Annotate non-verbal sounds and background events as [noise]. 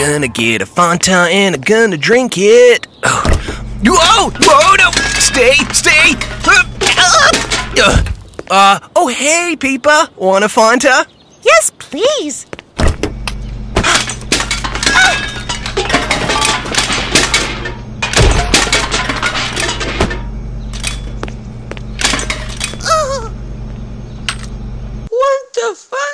Gonna get a Fanta and I'm gonna drink it. Oh. Whoa! Whoa! No! Stay! Stay! Uh, oh, hey, Peepa. Want a Fanta? Yes, please. [gasps] what the fuck?